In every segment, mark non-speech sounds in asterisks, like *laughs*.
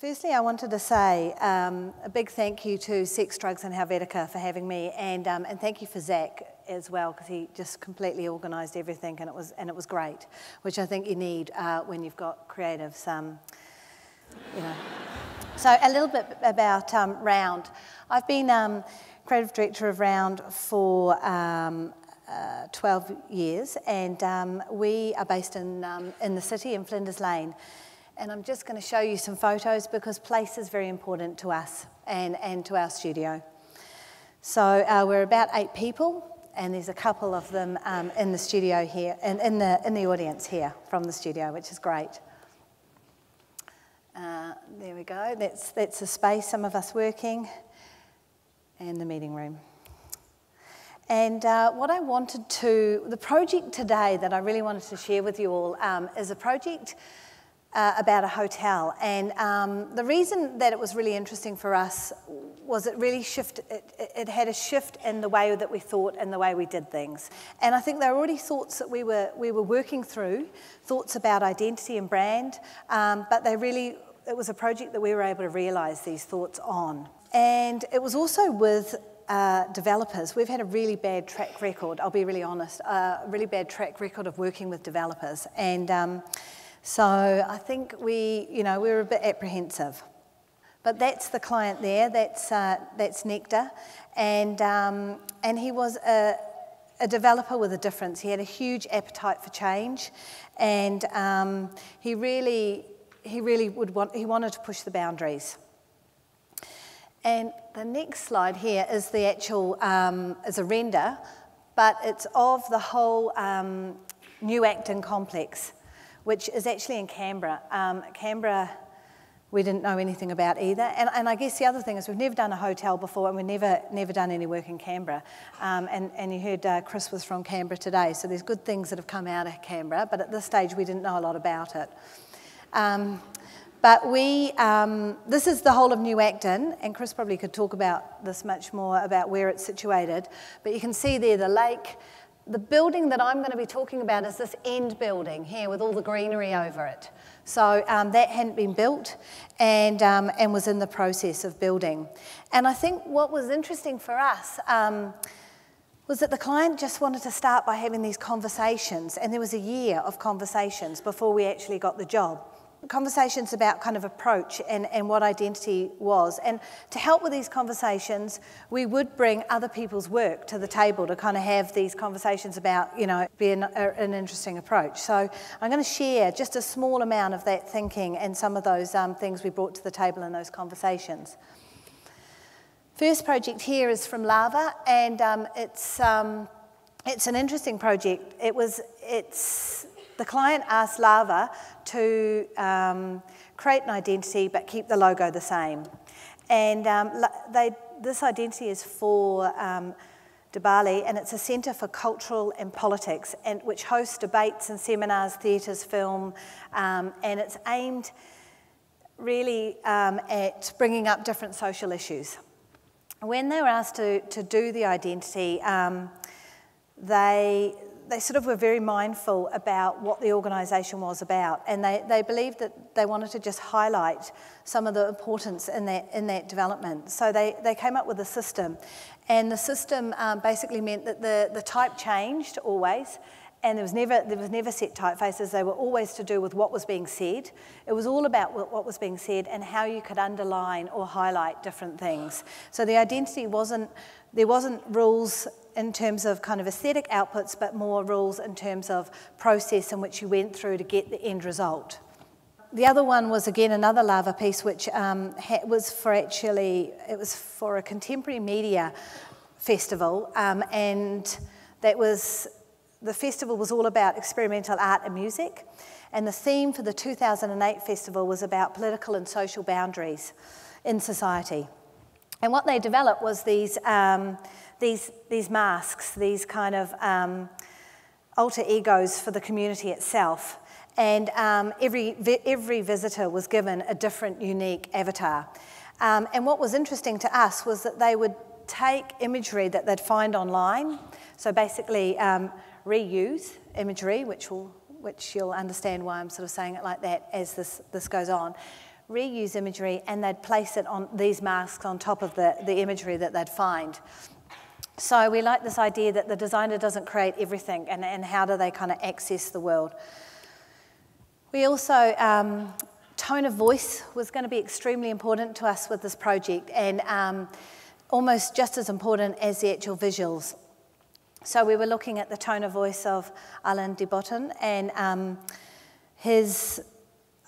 Firstly, I wanted to say um, a big thank you to Sex, Drugs and Helvetica for having me, and, um, and thank you for Zach as well, because he just completely organised everything, and it, was, and it was great, which I think you need uh, when you've got creatives, um, you know. So a little bit about um, Round. I've been um, creative director of Round for um, uh, 12 years, and we are based in, in the city, in Flinders Lane. And I'm just going to show you some photos because place is very important to us and, and to our studio. So uh, we're about eight people, and there's a couple of them um, in the studio here, and in the, in the audience here from the studio, which is great. Uh, there we go. That's, that's the space, some of us working, and the meeting room. And uh, what I wanted to, the project today that I really wanted to share with you all um, is a project uh, about a hotel. And um, the reason that it was really interesting for us was it really shifted, it, it, had a shift in the way that we thought and the way we did things. And I think there were already thoughts that we were, we were working through, thoughts about identity and brand, um, but they really, it was a project that we were able to realise these thoughts on. And it was also with uh, developers, we've had a really bad track record, I'll be really honest, a really bad track record of working with developers. And um, so I think we, you know, we were a bit apprehensive. But that's the client there, that's, uh, that's Nectar. And, um, and he was a, a developer with a difference. He had a huge appetite for change. And um, he really, he really would want, he wanted to push the boundaries. And the next slide here is the actual, um, is a render, but it's of the whole um, New Acton complex which is actually in Canberra. Um, Canberra, we didn't know anything about either. And, and, I guess the other thing is we've never done a hotel before and we've never, never done any work in Canberra. Um, and, and you heard uh, Chris was from Canberra today, so there's good things that have come out of Canberra, but at this stage we didn't know a lot about it. Um, but we, um, this is the whole of New Acton, and Chris probably could talk about this much more about where it's situated. But you can see there the lake, the building that I'm going to be talking about is this end building here with all the greenery over it. So um, that hadn't been built and, um, and was in the process of building. And I think what was interesting for us um, was that the client just wanted to start by having these conversations, and there was a year of conversations before we actually got the job conversations about kind of approach and, and what identity was. And to help with these conversations, we would bring other people's work to the table to kind of have these conversations about, you know, be an, an interesting approach. So I'm going to share just a small amount of that thinking and some of those um, things we brought to the table in those conversations. First project here is from Lava, and um, it's, um, it's an interesting project. It was, it's the client asked Lava to um, create an identity but keep the logo the same. And um, they, this identity is for um, Balie, and it's a centre for cultural and politics, and which hosts debates and seminars, theatres, film, um, and it's aimed really um, at bringing up different social issues. When they were asked to, to do the identity, um, they, they sort of were very mindful about what the organisation was about, and they, they believed that they wanted to just highlight some of the importance in that, in that development. So they, they came up with a system, and the system um, basically meant that the, the type changed always, and there was never there was never set typefaces. They were always to do with what was being said. It was all about what was being said and how you could underline or highlight different things. So the identity wasn't there wasn't rules in terms of kind of aesthetic outputs, but more rules in terms of process in which you went through to get the end result. The other one was again another lava piece, which um, was for actually it was for a contemporary media festival, um, and that was the festival was all about experimental art and music, and the theme for the 2008 festival was about political and social boundaries in society. And what they developed was these. Um, these, these masks, these kind of um, alter egos for the community itself. And um, every, every visitor was given a different, unique avatar. Um, and what was interesting to us was that they would take imagery that they'd find online, so basically um, reuse imagery, which, will, which you'll understand why I'm sort of saying it like that as this, this goes on, reuse imagery, and they'd place it on these masks on top of the, the imagery that they'd find. So we like this idea that the designer doesn't create everything, and, and how do they kind of access the world. We also, um, tone of voice was going to be extremely important to us with this project, and um, almost just as important as the actual visuals. So we were looking at the tone of voice of Alain de Botton and um, his,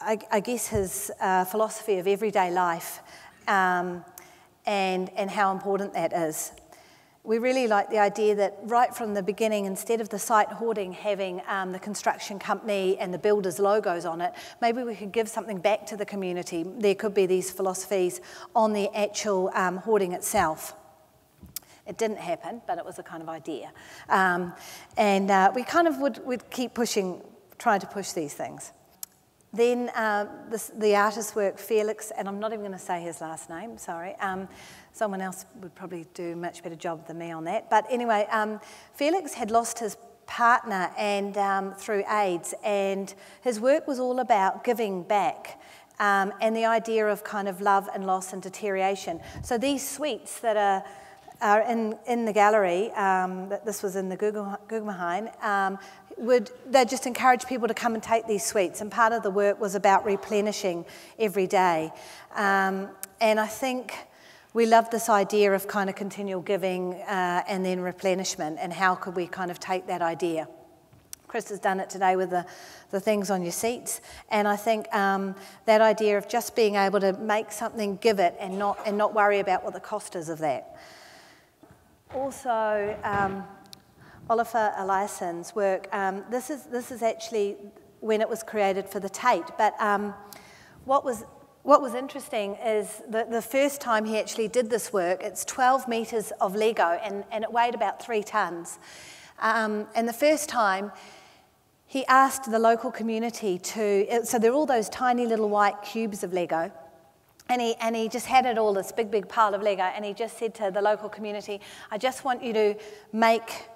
I, I, guess, his uh, philosophy of everyday life um, and, and how important that is we really like the idea that right from the beginning, instead of the site hoarding having um, the construction company and the builder's logos on it, maybe we could give something back to the community. There could be these philosophies on the actual um, hoarding itself. It didn't happen, but it was a kind of idea. Um, and uh, we kind of would, would keep pushing, trying to push these things. Then uh, the artist's work, Felix, and I'm not even going to say his last name, sorry. Um, someone else would probably do a much better job than me on that. But anyway, um, Felix had lost his partner and um, through AIDS, and his work was all about giving back. Um, and the idea of kind of love and loss and deterioration. So these suites that are are in, in the gallery, um, this was in the Guggenheim, um, would they just encourage people to come and take these sweets. And part of the work was about replenishing every day. Um, and I think we love this idea of kind of continual giving uh, and then replenishment, and how could we kind of take that idea. Chris has done it today with the, the things on your seats. And I think um, that idea of just being able to make something, give it, and not, and not worry about what the cost is of that. Also, um, Olafur Eliasson's work, um, this, is, this is actually when it was created for the Tate, but um, what, was, what was interesting is that the first time he actually did this work, it's 12 metres of Lego and, and it weighed about three tonnes. Um, and the first time, he asked the local community to, so there are all those tiny little white cubes of Lego, and he, and he just had it all, this big, big pile of Lego, and he just said to the local community, I just want you to make,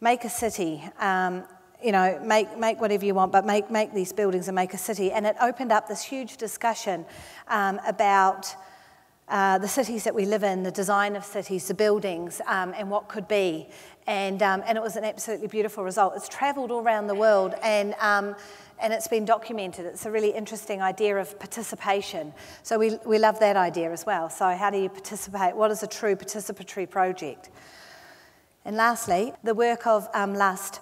make a city. Um, you know, make, make whatever you want, but make, make these buildings and make a city. And it opened up this huge discussion um, about uh, the cities that we live in, the design of cities, the buildings, um, and what could be. And, um, and it was an absolutely beautiful result. It's travelled all around the world, and um, and it's been documented. It's a really interesting idea of participation. So we, we love that idea as well. So, how do you participate? What is a true participatory project? And lastly, the work of um, Lust.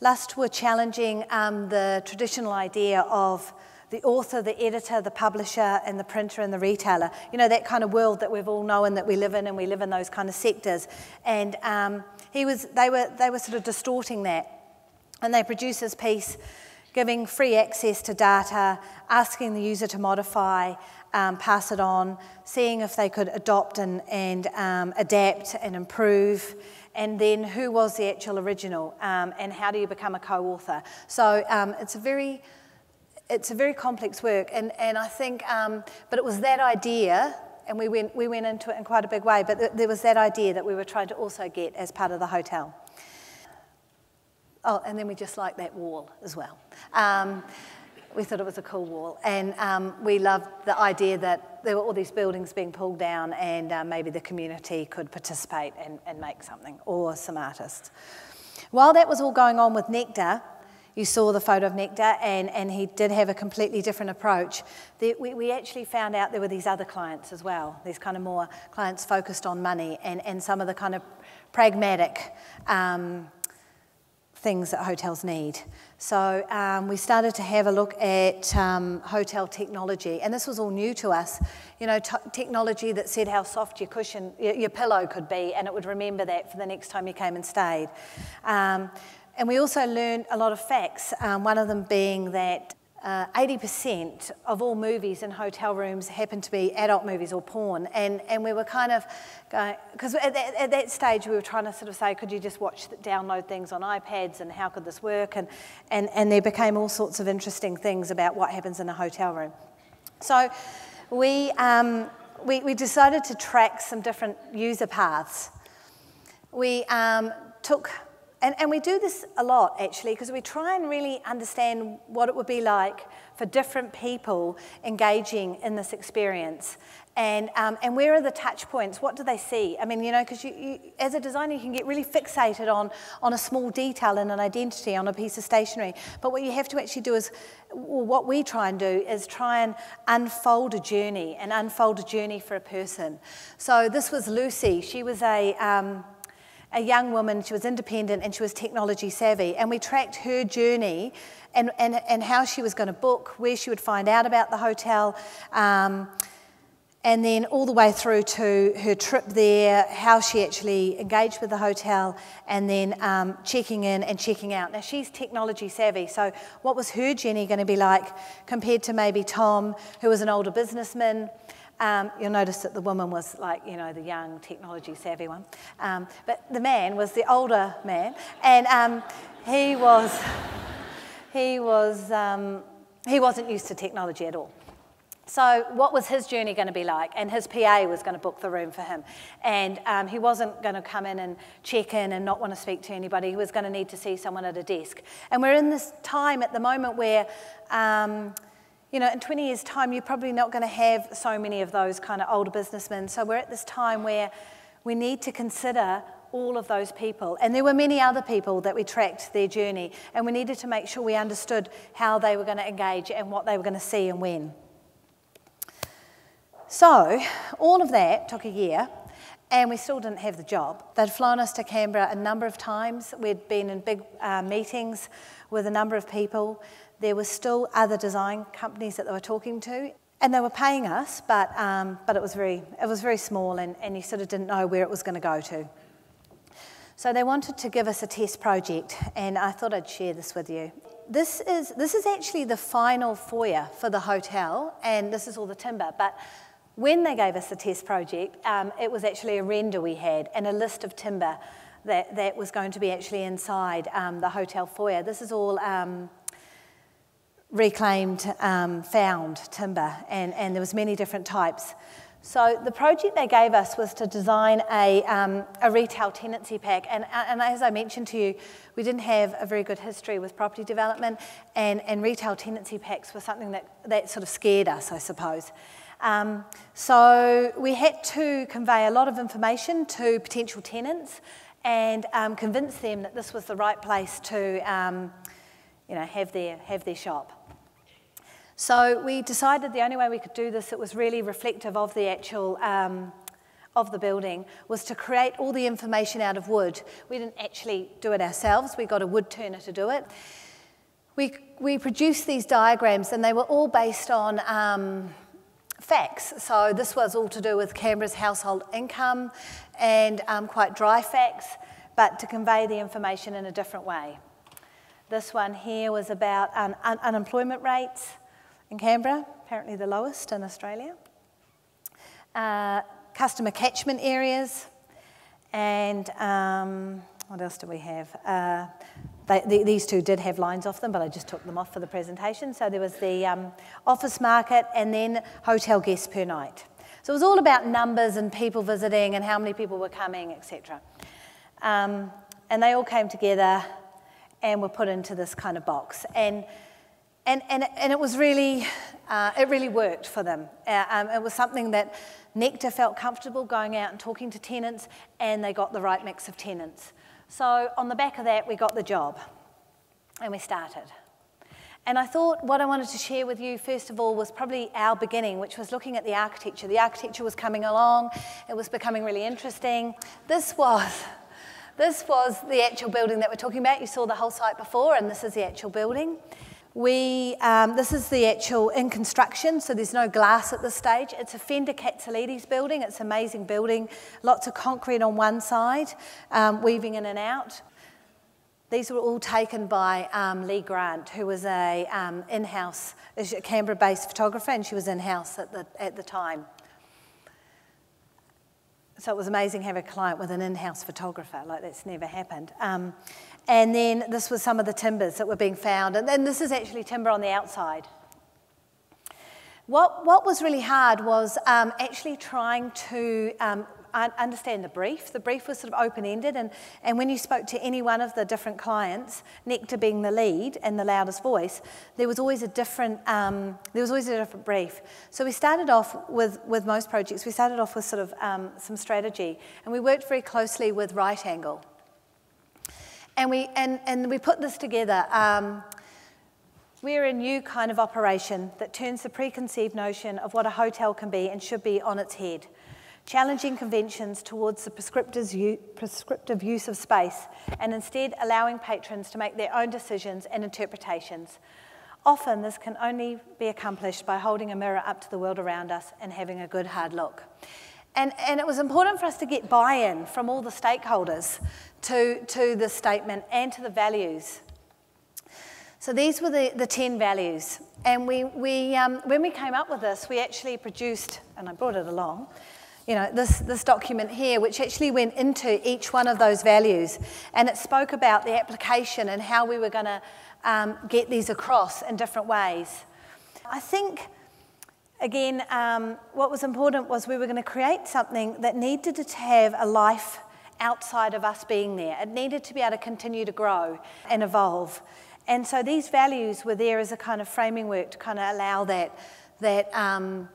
Lust were challenging um, the traditional idea of the author, the editor, the publisher, and the printer and the retailer. You know, that kind of world that we've all known that we live in, and we live in those kind of sectors. And um, he was, they, were, they were sort of distorting that. And they produced this piece giving free access to data, asking the user to modify, um, pass it on, seeing if they could adopt and, and um, adapt and improve, and then who was the actual original, um, and how do you become a co-author. So um, it's a very it's a very complex work, and, and I think, um, but it was that idea, and we went, we went into it in quite a big way, but th there was that idea that we were trying to also get as part of the hotel. Oh, and then we just like that wall as well. Um, we thought it was a cool wall. And um, we loved the idea that there were all these buildings being pulled down and uh, maybe the community could participate and, and make something, or some artists. While that was all going on with Nectar, you saw the photo of Nectar, and, and he did have a completely different approach. The, we, we actually found out there were these other clients as well, these kind of more clients focused on money and, and some of the kind of pragmatic um, things that hotels need. So um, we started to have a look at um, hotel technology, and this was all new to us. You know, technology that said how soft your cushion, your, your, pillow could be, and it would remember that for the next time you came and stayed. Um, and we also learned a lot of facts, um, one of them being that uh, 80% of all movies in hotel rooms happen to be adult movies or porn. And, and we were kind of going, because at, at, that stage we were trying to sort of say, could you just watch, download things on iPads and how could this work? And, and, and there became all sorts of interesting things about what happens in a hotel room. So we, um, we, we decided to track some different user paths. We um, took and, and we do this a lot actually because we try and really understand what it would be like for different people engaging in this experience. And, um, and where are the touch points? What do they see? I mean, you know, because you, you, as a designer, you can get really fixated on, on a small detail and an identity on a piece of stationery. But what you have to actually do is, well, what we try and do is try and unfold a journey and unfold a journey for a person. So this was Lucy. She was a. Um, a young woman, she was independent and she was technology savvy. And we tracked her journey and, and, and how she was going to book, where she would find out about the hotel, um, and then all the way through to her trip there, how she actually engaged with the hotel, and then um, checking in and checking out. Now, she's technology savvy, so what was her journey going to be like compared to maybe Tom, who was an older businessman? Um, you'll notice that the woman was like, you know, the young, technology savvy one. Um, but the man was the older man, and um, he was, he was, um, he wasn't used to technology at all. So, what was his journey going to be like? And his PA was going to book the room for him. And um, he wasn't going to come in and check in and not want to speak to anybody. He was going to need to see someone at a desk. And we're in this time at the moment where um, you know, in 20 years' time, you're probably not going to have so many of those kind of older businessmen. So we're at this time where we need to consider all of those people. And there were many other people that we tracked their journey, and we needed to make sure we understood how they were going to engage and what they were going to see and when. So, all of that took a year, and we still didn't have the job. They'd flown us to Canberra a number of times. We'd been in big uh, meetings with a number of people. There were still other design companies that they were talking to, and they were paying us, but, um, but it, was very, it was very small, and, and you sort of didn't know where it was going to go to. So they wanted to give us a test project, and I thought I'd share this with you. This is, this is actually the final foyer for the hotel, and this is all the timber, but when they gave us the test project, um, it was actually a render we had and a list of timber that, that was going to be actually inside um, the hotel foyer. This is all um, reclaimed, um, found timber, and, and there was many different types. So the project they gave us was to design a, um, a retail tenancy pack. And, and as I mentioned to you, we didn't have a very good history with property development, and, and retail tenancy packs were something that, that sort of scared us, I suppose. Um, so we had to convey a lot of information to potential tenants and um, convince them that this was the right place to um, you know, have, their, have their shop. So we decided the only way we could do this that was really reflective of the actual um, of the building was to create all the information out of wood. We didn't actually do it ourselves. We got a wood turner to do it. We, we produced these diagrams and they were all based on um, facts. So this was all to do with Canberra's household income and um, quite dry facts, but to convey the information in a different way. This one here was about un unemployment rates, in Canberra, apparently the lowest in Australia. Uh, customer catchment areas, and um, what else do we have? Uh, they, these two did have lines off them, but I just took them off for the presentation. So there was the um, office market and then hotel guests per night. So it was all about numbers and people visiting and how many people were coming, etc. Um, and they all came together and were put into this kind of box. And and, and, and it was really, uh, it really worked for them. Uh, um, it was something that Nectar felt comfortable going out and talking to tenants, and they got the right mix of tenants. So on the back of that, we got the job, and we started. And I thought what I wanted to share with you, first of all, was probably our beginning, which was looking at the architecture. The architecture was coming along, it was becoming really interesting. This was, this was the actual building that we're talking about. You saw the whole site before, and this is the actual building. We, um, this is the actual in construction, so there's no glass at this stage. It's a Fender Katsalidis building. It's an amazing building. Lots of concrete on one side, um, weaving in and out. These were all taken by um, Lee Grant, who was a um, in-house, a Canberra-based photographer, and she was in-house at the, at the time. So it was amazing to have a client with an in-house photographer, like that's never happened. Um, and then this was some of the timbers that were being found. And then this is actually timber on the outside. What, what was really hard was um, actually trying to um, understand the brief. The brief was sort of open ended, and, and when you spoke to any one of the different clients, Nectar being the lead and the loudest voice, there was always a different um, there was always a different brief. So we started off with with most projects. We started off with sort of um, some strategy, and we worked very closely with Right Angle. And we and, and we put this together. Um, we're a new kind of operation that turns the preconceived notion of what a hotel can be and should be on its head, challenging conventions towards the prescriptive use of space and instead allowing patrons to make their own decisions and interpretations. Often, this can only be accomplished by holding a mirror up to the world around us and having a good hard look. And, and it was important for us to get buy in from all the stakeholders to, to the statement and to the values so these were the, the 10 values. And we, we, um, when we came up with this, we actually produced, and I brought it along, you know, this, this document here, which actually went into each one of those values. And it spoke about the application and how we were going to um, get these across in different ways. I think, again, um, what was important was we were going to create something that needed to have a life outside of us being there. It needed to be able to continue to grow and evolve. And so these values were there as a kind of framing work to kind of allow that, that um,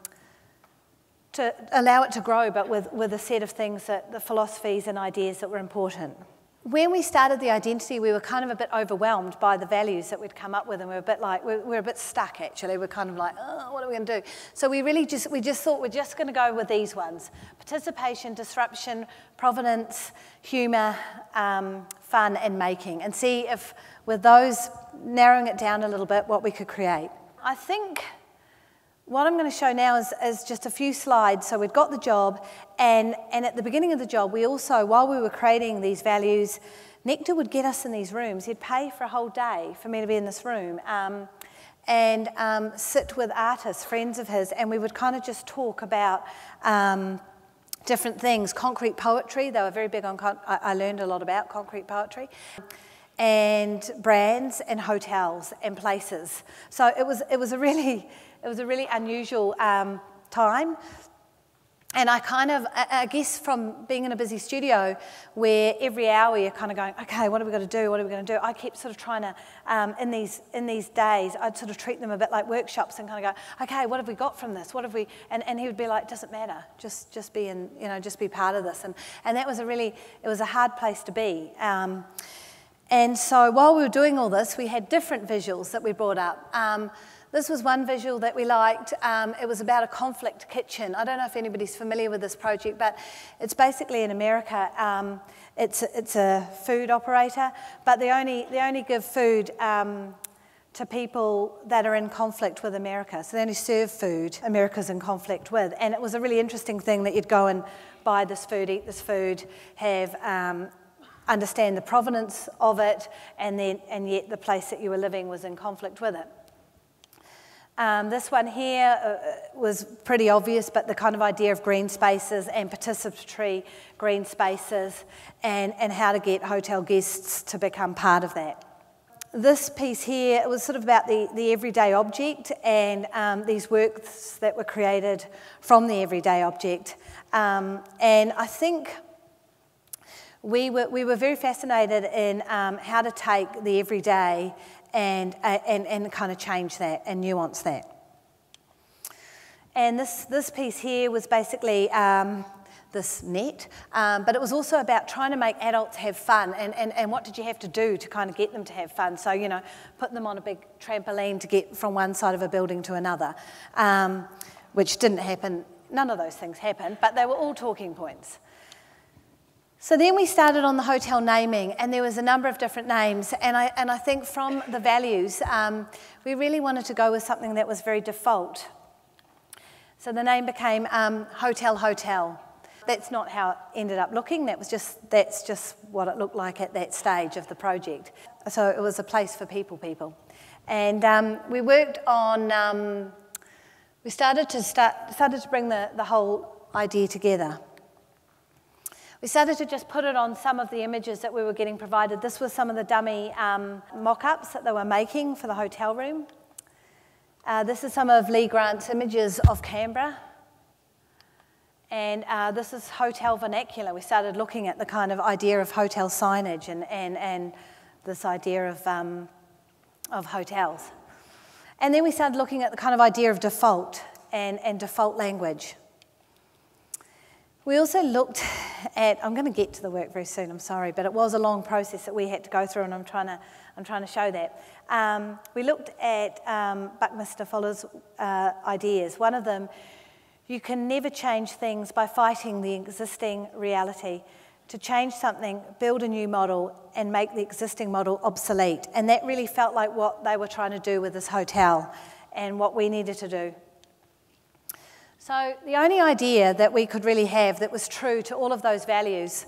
to allow it to grow, but with, with a set of things that the philosophies and ideas that were important. When we started the identity, we were kind of a bit overwhelmed by the values that we'd come up with, and we were a bit like, we we're a bit stuck actually. We're kind of like, oh, what are we going to do? So we really just, we just thought we're just going to go with these ones participation, disruption, provenance, humour, um, fun, and making, and see if with those narrowing it down a little bit, what we could create. I think what I'm going to show now is, is just a few slides. So we've got the job, and, and at the beginning of the job, we also, while we were creating these values, Nectar would get us in these rooms. He'd pay for a whole day for me to be in this room. Um, and um, sit with artists, friends of his, and we would kind of just talk about um, different things. Concrete poetry, they were very big on, I, I learned a lot about concrete poetry and brands and hotels and places. So it was, it was, a, really, it was a really unusual um, time. And I kind of, I guess from being in a busy studio where every hour you're kind of going, okay, what are we going to do? What are we going to do? I kept sort of trying to, um, in, these, in these days, I'd sort of treat them a bit like workshops and kind of go, okay, what have we got from this? What have we, and, and he would be like, doesn't matter, just, just be in, you know, just be part of this. And, and that was a really, it was a hard place to be. Um, and so while we were doing all this, we had different visuals that we brought up. Um, this was one visual that we liked. Um, it was about a conflict kitchen. I don't know if anybody's familiar with this project, but it's basically in America. Um, it's, it's a food operator, but they only, they only give food um, to people that are in conflict with America. So they only serve food America's in conflict with. And it was a really interesting thing that you'd go and buy this food, eat this food, have um, understand the provenance of it, and, then, and yet the place that you were living was in conflict with it. Um, this one here uh, uh, was pretty obvious, but the kind of idea of green spaces and participatory green spaces and, and how to get hotel guests to become part of that. This piece here it was sort of about the, the everyday object and um, these works that were created from the everyday object. Um, and I think we were, we were very fascinated in um, how to take the everyday and, uh, and, and kind of change that and nuance that. And this, this piece here was basically um, this net, um, but it was also about trying to make adults have fun and, and, and what did you have to do to kind of get them to have fun. So, you know, put them on a big trampoline to get from one side of a building to another, um, which didn't happen. None of those things happened, but they were all talking points. So then we started on the hotel naming, and there was a number of different names. And I, and I think from the values, um, we really wanted to go with something that was very default. So the name became um, Hotel Hotel. That's not how it ended up looking. That was just, that's just what it looked like at that stage of the project. So it was a place for people, people. And um, we worked on, um, we started to, start, started to bring the, the whole idea together. We started to just put it on some of the images that we were getting provided. This was some of the dummy um, mock-ups that they were making for the hotel room. Uh, this is some of Lee Grant's images of Canberra. And uh, this is hotel vernacular. We started looking at the kind of idea of hotel signage and, and, and this idea of, um, of hotels. And then we started looking at the kind of idea of default and, and default language. We also looked at, I'm going to get to the work very soon, I'm sorry, but it was a long process that we had to go through, and I'm trying to, I'm trying to show that. Um, we looked at um, Buckminster Fuller's uh, ideas. One of them, you can never change things by fighting the existing reality. To change something, build a new model, and make the existing model obsolete. And that really felt like what they were trying to do with this hotel and what we needed to do. So, the only idea that we could really have that was true to all of those values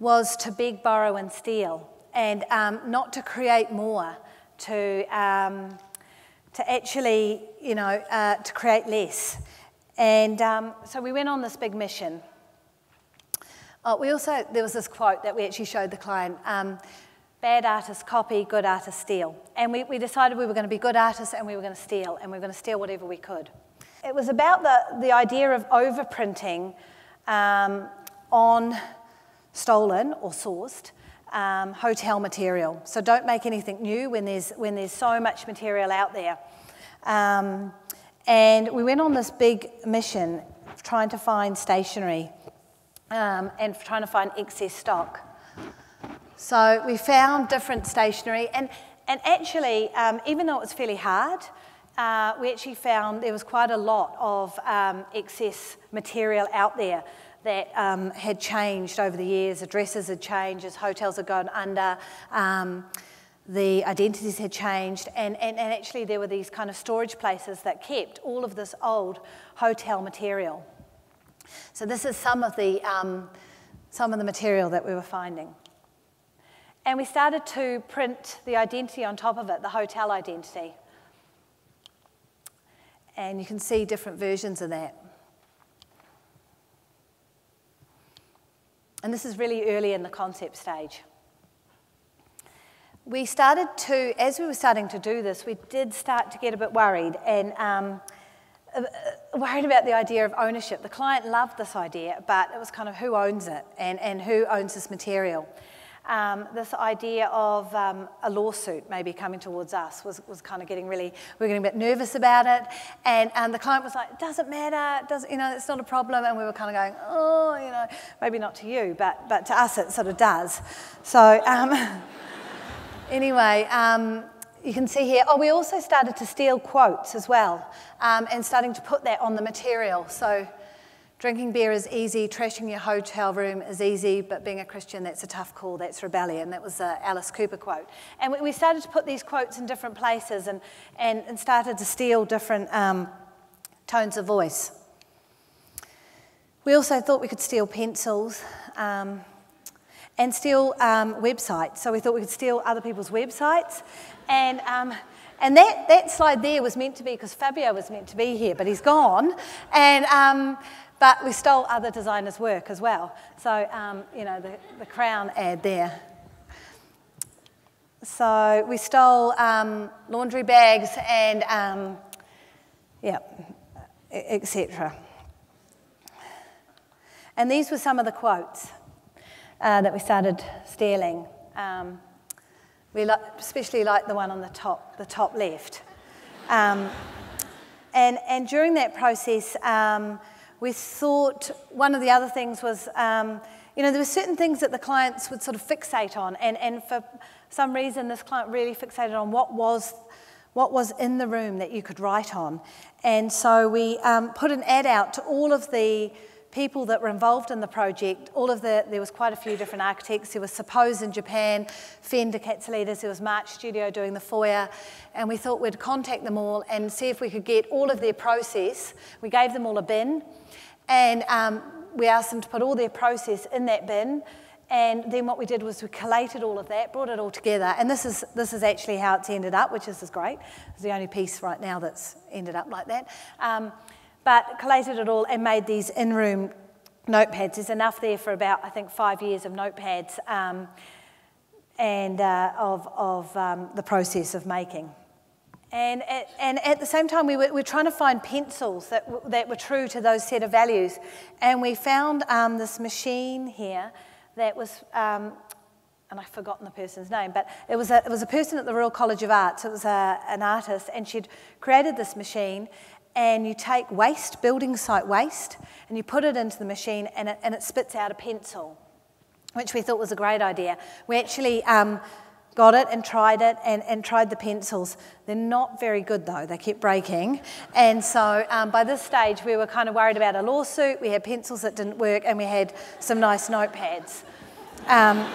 was to beg, borrow, and steal, and um, not to create more, to, um, to actually, you know, uh, to create less. And um, so we went on this big mission. Uh, we also, there was this quote that we actually showed the client um, bad artists copy, good artists steal. And we, we decided we were going to be good artists and we were going to steal, and we were going to steal whatever we could. It was about the, the idea of overprinting um, on stolen or sourced um, hotel material. So don't make anything new when there's, when there's so much material out there. Um, and we went on this big mission trying to find stationery um, and trying to find excess stock. So we found different stationery, and, and actually, um, even though it was fairly hard, uh, we actually found there was quite a lot of um, excess material out there that um, had changed over the years. Addresses had changed as hotels had gone under. Um, the identities had changed, and, and, and actually, there were these kind of storage places that kept all of this old hotel material. So, this is some of the, um, some of the material that we were finding. And we started to print the identity on top of it, the hotel identity. And you can see different versions of that. And this is really early in the concept stage. We started to, as we were starting to do this, we did start to get a bit worried and um, uh, worried about the idea of ownership. The client loved this idea, but it was kind of who owns it and, and who owns this material um, this idea of um, a lawsuit maybe coming towards us was, was kind of getting really, we were getting a bit nervous about it. And, and the client was like, it doesn't matter, doesn't, you know, it's not a problem. And we were kind of going, oh, you know, maybe not to you, but, but to us it sort of does. So um, *laughs* anyway, um, you can see here, oh, we also started to steal quotes as well um, and starting to put that on the material. So Drinking beer is easy, trashing your hotel room is easy, but being a Christian, that's a tough call, that's rebellion. That was Alice Cooper quote. And we started to put these quotes in different places and, and, and started to steal different um, tones of voice. We also thought we could steal pencils um, and steal um, websites. So we thought we could steal other people's websites. And, um, and that, that slide there was meant to be because Fabio was meant to be here, but he's gone. And um, but we stole other designers' work as well. So, um, you know, the, the crown ad there. So we stole um, laundry bags and, um, yeah, etc. And these were some of the quotes uh, that we started stealing. Um, we especially like the one on the top, the top left. Um, and, and during that process, um, we thought one of the other things was, um, you know, there were certain things that the clients would sort of fixate on, and, and for some reason, this client really fixated on what was, what was in the room that you could write on. And so we um, put an ad out to all of the people that were involved in the project, all of the, there was quite a few different architects. There was Suppose in Japan, Fender Katsalidis, there was March Studio doing the foyer, and we thought we'd contact them all and see if we could get all of their process. We gave them all a bin, and um, we asked them to put all their process in that bin. And then what we did was we collated all of that, brought it all together, and this is, this is actually how it's ended up, which is, is great. It's the only piece right now that's ended up like that. Um, but collated it all and made these in-room notepads. There's enough there for about, I think, five years of notepads um, and uh, of, of um, the process of making. And at, and at the same time, we were, we were trying to find pencils that, that were true to those set of values. And we found um, this machine here that was, um, and I've forgotten the person's name, but it was, a, it was a person at the Royal College of Arts. It was a, an artist, and she'd created this machine. And you take waste, building site waste, and you put it into the machine, and it, and it spits out a pencil, which we thought was a great idea. We actually um, got it and tried it and, and tried the pencils. They're not very good though, they kept breaking. And so um, by this stage, we were kind of worried about a lawsuit. We had pencils that didn't work, and we had some nice notepads. Um,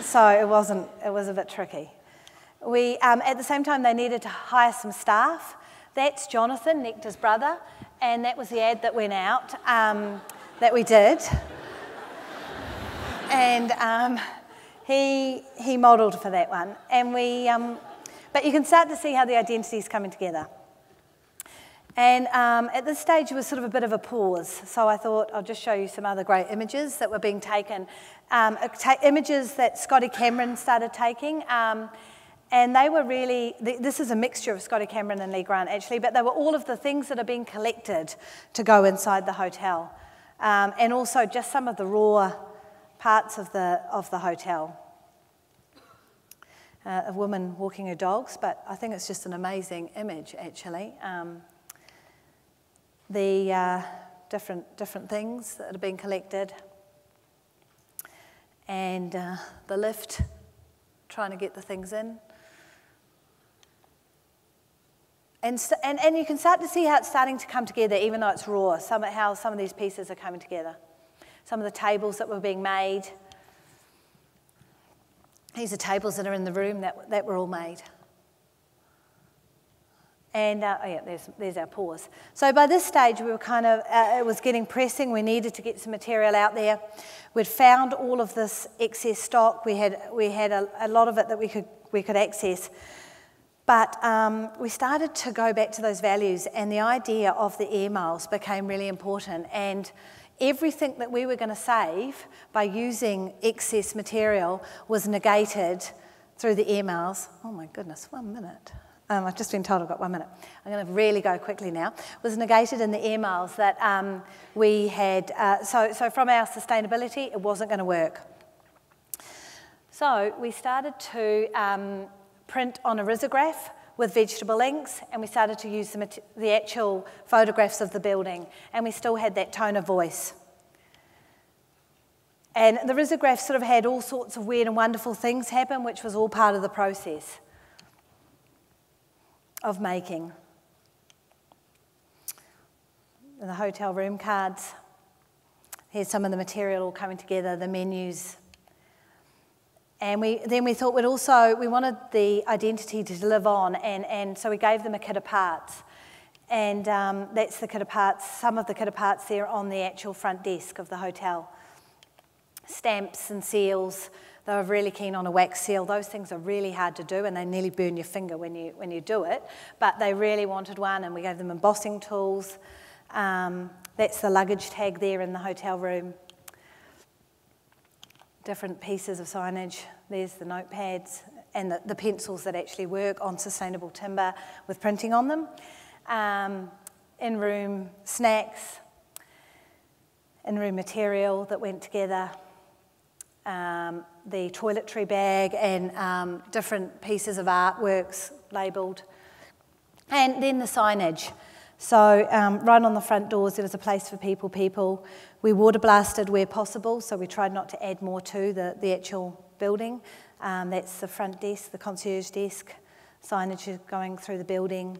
so it wasn't, it was a bit tricky. We, um, at the same time, they needed to hire some staff. That's Jonathan, Nectar's brother, and that was the ad that went out um, that we did. and um, he, he modelled for that one. And we, um, but you can start to see how the identity is coming together. And um, at this stage, it was sort of a bit of a pause. So I thought I'll just show you some other great images that were being taken. Um, images that Scotty Cameron started taking. Um, and they were really, this is a mixture of Scotty Cameron and Lee Grant actually, but they were all of the things that are being collected to go inside the hotel. Um, and also just some of the raw parts of the, of the hotel. Uh, a woman walking her dogs, but I think it's just an amazing image actually. Um, the uh, different, different things that are being collected, and uh, the lift trying to get the things in. And, and, and you can start to see how it's starting to come together, even though it's raw, some, how some of these pieces are coming together. Some of the tables that were being made. These are tables that are in the room that, that were all made. And uh, oh yeah, there's, there's our pause. So by this stage, we were kind of, uh, it was getting pressing. We needed to get some material out there. We'd found all of this excess stock. We had, we had a, a lot of it that we could, we could access. But um, we started to go back to those values, and the idea of the air miles became really important. And everything that we were going to save by using excess material was negated through the air miles. Oh my goodness, one minute. Um, I've just been told I've got one minute. I'm going to really go quickly now. Was negated in the air miles that um, we had. Uh, so, so from our sustainability, it wasn't going to work. So we started to um, print on a risograph with vegetable inks, and we started to use the, the actual photographs of the building, and we still had that tone of voice. And the risograph sort of had all sorts of weird and wonderful things happen, which was all part of the process of making. The hotel room cards. Here's some of the material all coming together, the menus, and we, then we thought we'd also, we wanted the identity to live on, and, and so we gave them a kit of parts. And um, that's the kit of parts, some of the kit of parts there on the actual front desk of the hotel. Stamps and seals, they were really keen on a wax seal. Those things are really hard to do and they nearly burn your finger when you, when you do it. But they really wanted one and we gave them embossing tools. Um, that's the luggage tag there in the hotel room different pieces of signage. There's the notepads and the, the pencils that actually work on sustainable timber with printing on them. Um, in room snacks, in room material that went together, um, the toiletry bag, and um, different pieces of artworks labelled. And then the signage. So, um, right on the front doors, there was a place for people, people. We water blasted where possible, so we tried not to add more to the, the actual building. Um, that's the front desk, the concierge desk, signage going through the building,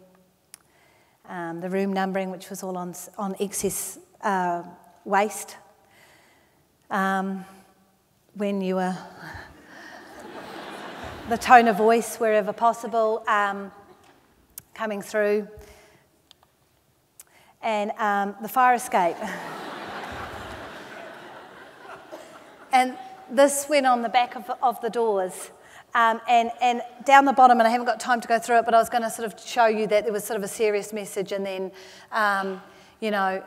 um, the room numbering, which was all on, on excess uh, waste. Um, when you were *laughs* the tone of voice wherever possible um, coming through, and um, the fire escape. And this went on the back of, of the doors. Um, and, and down the bottom, and I haven't got time to go through it, but I was going to sort of show you that there was sort of a serious message and then, um, you know,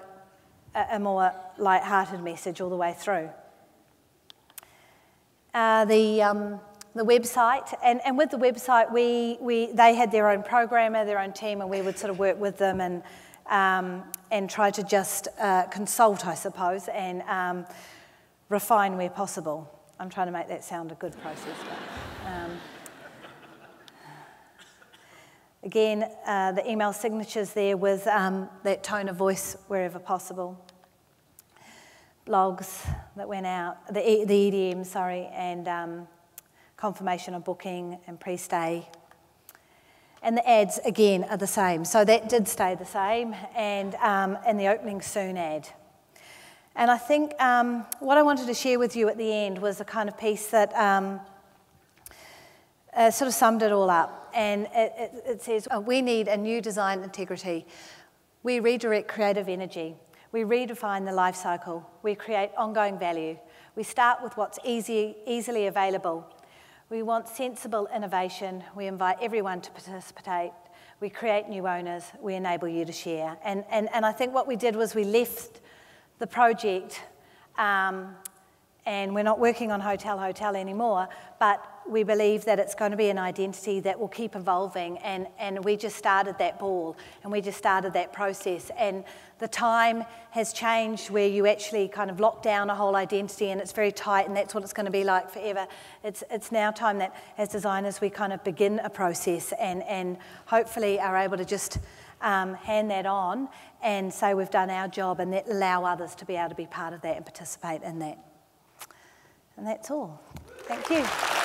a, a more light-hearted message all the way through. Uh, the, um, the website, and, and with the website, we, we, they had their own programmer, their own team, and we would sort of work with them and, um, and try to just uh, consult, I suppose, and um, refine where possible. I'm trying to make that sound a good process. But, um, again, uh, the email signatures there with um, that tone of voice wherever possible. Blogs that went out, the, e- the EDM, sorry, and um, confirmation of booking and pre-stay. And the ads, again, are the same. So that did stay the same, and, um, the opening soon ad. And I think um, what I wanted to share with you at the end was a kind of piece that um, uh, sort of summed it all up. And it, it, it says, oh, We need a new design integrity. We redirect creative energy. We redefine the life cycle. We create ongoing value. We start with what's easy, easily available. We want sensible innovation. We invite everyone to participate. We create new owners. We enable you to share. And, and, and I think what we did was we left the project, um, and we're not working on Hotel Hotel anymore, but we believe that it's going to be an identity that will keep evolving, and, and we just started that ball, and we just started that process. And the time has changed where you actually kind of lock down a whole identity and it's very tight, and that's what it's going to be like forever. It's, it's now time that as designers we kind of begin a process and, and hopefully are able to just um, hand that on and say we've done our job and that allow others to be able to be part of that and participate in that. And that's all. Thank you.